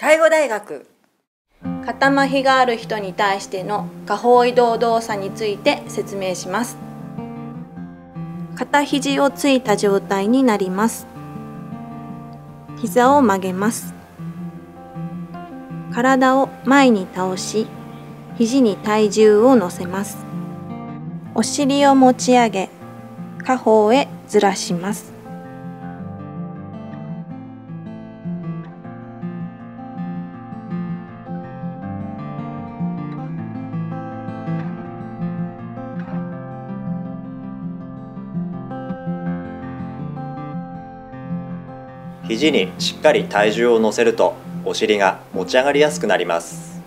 介護大学。肩麻痺がある人に対しての下方移動動作について説明します。肩肘をついた状態になります。膝を曲げます。体を前に倒し肘に体重を乗せます。お尻を持ち上げ下方へずらします。肘にしっかり体重を乗せるとお尻が持ち上がりやすくなります。